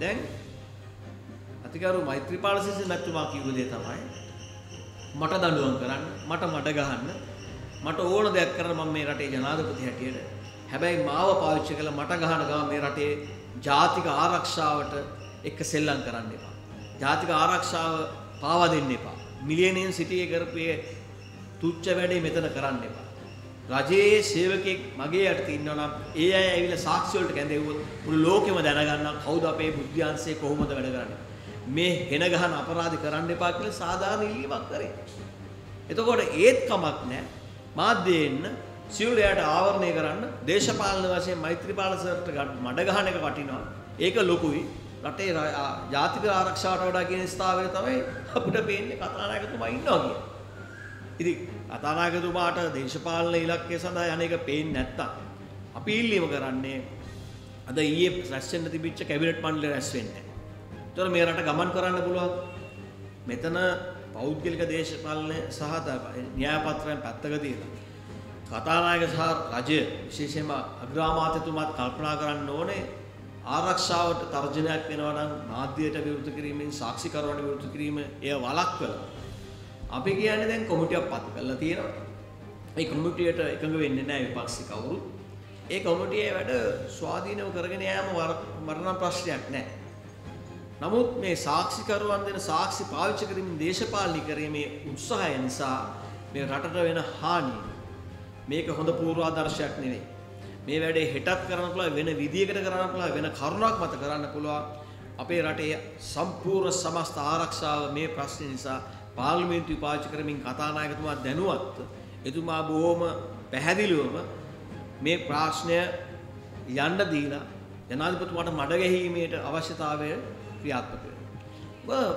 දැන් අතිකරු මෛත්‍රීපාල සිසි මැතිතුමා කිව්ව දේ තමයි මට දඬුවම් කරන්න මට මඩ ගහන්න මට ඕන දෙයක් කරන්න මම මේ රටේ ජනාධිපති හැටියට හැබැයි මාව පාවිච්චි කරලා මට ගහන ගම මේ රටේ ජාතික ආරක්ෂාවට එක්ක සෙල්ලම් කරන්න එපා. ජාතික ආරක්ෂාව පාවා දෙන්න එපා. මිලියනෙන් සිටියේ කරපේ තුච්ච වැඩේ මෙතන කරන්න එපා. රජයේ සේවකෙක් මගේ යටතේ ඉන්නවා නම් ඒ අය ඇවිල්ලා සාක්ෂි වලට කැඳෙව්වොත් මුළු ලෝකෙම දැනගන්නවා කවුද අපේ බුද්ධ්‍යංශයේ කොහොමද වැඩ කරන්නේ. මේ හෙන ගහන අපරාධ කරන්න එපා කියලා සාධාරණ ඉල්ලීමක් කරේ. එතකොට ඒත් කමක් නැහැ. මාධ්‍යයෙන් සියලු එයාට ආවරණය කරන්න දේශපාලන වශයෙන් මෛත්‍රීපාල සර්ට මඩ ගහන එක වටිනවා. ඒක ලොකුයි. රටේ ජාතික ආරක්ෂාවට වඩා කියන ස්ථාවරය තමයි අපිට පේන්නේ කතානායකතුමා ඉන්නවා කියන්නේ. ඉතින් කතානායකතුමාට දේශපාලන ඉලක්කය සඳහා යන එක පේන්නේ නැත්තම් අපි ඉල්ලීම කරන්නේ අද ඊයේ රැස් වෙන්න තිබිච්ච කැබිනට් මණ්ඩලය රැස් වෙන්නේ. ඒතර මේ රට ගමන් කරන්න පුළුවන්. මෙතන පෞද්ගලික දේශපාලන සහ න්‍යායපත්‍රයන් පැත්තක තියලා කතානායක සහ රජය විශේෂයෙන්ම අග්‍රාමාත්‍යතුමාත් කල්පනා කරන්න ඕනේ ආරක්ෂාවට තර්ජනයක් වෙනවා නම් මාධ්‍යයට විරුද්ධ කිරීමෙන් සාක්ෂිකරුවන්ට විරුද්ධ කිරීම එය වළක්වලා අපි කියන්නේ දැන් කොමිටියක් පත් කරලා තියෙනවා. ඒ කොමිටියට එකඟ වෙන්නේ නැහැ විපක්ෂි කවුරුත්. ඒ කොමිටියේ වැඩ ස්වාධීනව කරගෙන යාම මරණ ප්‍රශ්නයක් නැහැ. නමුත් මේ සාක්ෂිකරුවන් දෙන සාක්ෂි පාවිච්චි කිරීමෙන් දේශපාලනය කිරීමේ උත්සාහය නිසා මේ රටට වෙන හානිය මේක හොඳ පූර්වාදර්ශයක් නෙවෙයි. මේ වැඩේ හෙටත් කරන්න පුළුවන් වෙන විදියකට කරන්න පුළුවන් වෙන කරුණක් මත කරන්න පුළුවන්. අපේ රටේ සම්පූර්ණ සමස්ත ආරක්ෂාව මේ ප්‍රශ්නේ නිසා පාර්ලිමේන්තුවේ පාවිච්චි කරමින් කතානායකතුමා දැනුවත් එතුමා බොහොම පැහැදිලිවම මේ ප්‍රශ්නය යන්න දීලා ජනාධිපතිතුමාට මඩ ගැහිීමේට අවශ්‍යතාවය ක්‍රියාත්මක වෙනවා.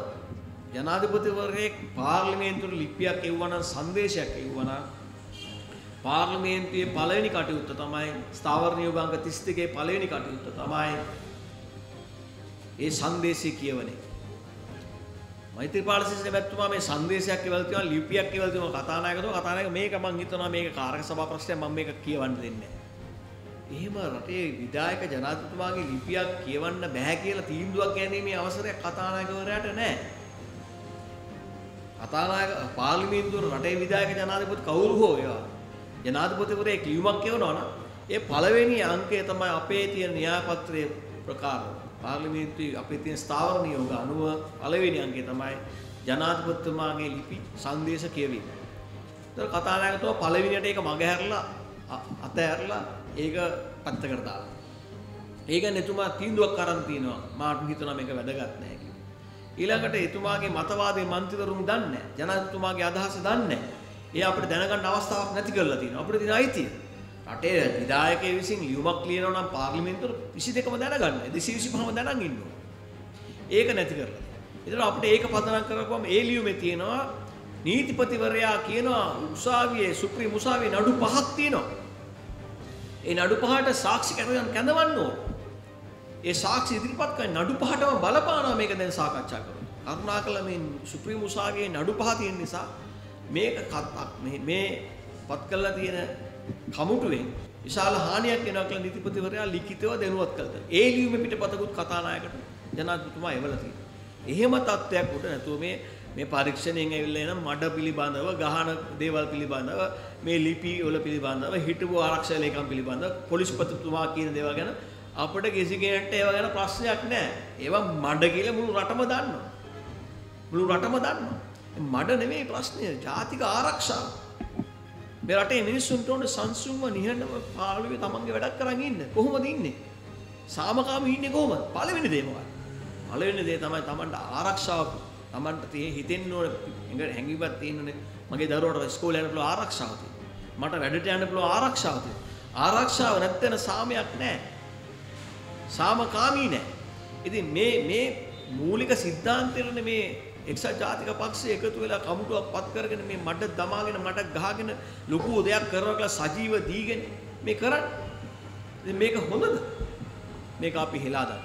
ජනාධිපතිවරයෙක් පාර්ලිමේන්තුවට ලිපියක් එවුවනම් සංදේශයක් එවුවනම් පාර්ලිමේන්තුවේ පළවෙනි කටයුත්ත තමයි ස්ථාවර නියෝගාංග 32 පළවෙනි කටයුත්ත තමයි ඒ සංදේශය කියවන එක. මෛත්‍රීපාල සිසිල මැතිතුමා මේ සංදේශයක් එවලා තියෙනවා ලිපියක් එවලා තියෙනවා කතානායකතුමා කතානායක මේක මං හිතනවා මේක කාරක සභා ප්‍රශ්නයක් මම මේක කියවන්න දෙන්නේ එහෙම රටේ විධායක ජනාධිපතිතුමාගේ ලිපියක් කියවන්න බෑ කියලා තීන්දුවක් ගැනීමේ අවසරයක් කතානායකවරයාට නැහැ. කතානායක පාර්ලිමේන්තුවේ රටේ විධායක ජනාධිපති කවුරු හෝ ඒවා ජනාධිපතිවරයෙක් ලියුමක් කියවනවා නම් ඒ පළවෙනි අංකය තමයි අපේ තියෙන න්‍යායපත්‍රයේ ප්‍රකාරය. පාර්ලිමේන්තුවේ අපේ තියෙන ස්ථාවර නියෝග අනුව පළවෙනි අංකය තමයි ජනාධිපතිතුමාගේ ලිපි සංදේශ කියවීම. ඒතර කතානායකතුමා පළවෙනියට ඒක මගහැරලා අතහැරලා ඒක පැත්තකට දාලා. ඒක එතුමා තීන්දුවක් අරන් තිනවා මාට හිතනවා මේක වැදගත් නැහැ කියලා. ඊළඟට එතුමාගේ මතවාදයේ මන්ත්‍රීවරුන් දන්නේ නැහැ. ජනාධිපතිතුමාගේ අදහස දන්නේ නැහැ. ඒ අපිට දැනගන්න අවස්ථාවක් නැති කරලා තියෙනවා. අපිට තියෙන අයිතිය. රටේ විධායකයෙ විසින් ලියුමක් ලියනවා නම් පාර්ලිමේන්තුවට 22කම දැනගන්න. 225ම දැනන් ඉන්න ඒක නැති කරලා. ඒතර අපිට ඒක පදනම් කරගුවම ඒ ලියුමේ තියෙනවා නීතිපතිවරයා කියනවා උසාවියේ සුප්‍රීම උසාවියේ නඩු පහක් තියෙනවා. ඒ නඩු පහට සාක්ෂි කැඳවන්න කැඳවන්න ඕන. ඒ සාක්ෂි ඉදිරිපත් කරන නඩු පහටම බලපානවා මේක දැන් සාකච්ඡා කරමු. කරුණාකරලා මේ සුප්‍රීම උසාවියේ නඩු පහ තියෙන නිසා මේක කත්තක් මේ පත් කරලා තියෙන කමුටුවෙන් විශාල හානියක් වෙනවා කියලා නීතිපතිවරයා ලිඛිතව දැනුවත් කළා. ඒ ලියුමේ පිටපතකුත් කතානායකට ජනාධිපතිතුමා එවලා තියෙනවා. එහෙම තත්ත්වයක් උඩ නැතුව මේ මේ පරීක්ෂණයෙන් ඇවිල්ලා එන මඩ පිළිබඳව ගහන දේවල් පිළිබඳව මේ ලිපි වල පිළිබඳව හිටපු ආරක්ෂක ලේකම් පිළිබඳව පොලිස්පතිතුමා කියන දේවල් ගැන අපිට කිසි කෙනෙක්ට ඒව ගැන ප්‍රශ්නයක් නැහැ. ඒවා මඩ කියලා මුළු රටම දන්නවා. මුළු රටම දන්නවා. මඩ නෙමෙයි ප්‍රශ්නය ජාතික ආරක්ෂාව. මේ රටේ මිනිස්සුන්ට ඕන සංසුන්ව නිහඬව පාළුවේ තමන්ගේ වැඩක් කරන් ඉන්න. කොහොමද ඉන්නේ? සාමකාමී ඉන්නේ කොහොමද? පළවෙනි දේ මොකක්ද? පළවෙනි දේ තමයි තමන්ට ආරක්ෂාව තමන්ට තියෙ හිතෙන්න ඕන ඇඟ හැංගීමක් තියෙනනේ. මගේ දරුවට ඉස්කෝලේ යන්න පුළුවන් ආරක්ෂාව තියෙනවා. මට වැඩට යන්න පුළුවන් ආරක්ෂාව තියෙනවා. ආරක්ෂාව නැත්නම් සාමයක් නැහැ. සාමකාමී නැහැ. ඉතින් මේ මේ මූලික සිද්ධාන්තයනේ මේ එක්සත් ජාතික පක්ෂය එකතු වෙලා කමුටුවක් පත් කරගෙන මේ මඩ දමාගෙන මඩ ගහගෙන ලොකු දෙයක් කරනවා කියලා සජීව දීගෙන මේ කරන්නේ. මේක හොඳද? මේක අපි හෙලා දාන්න.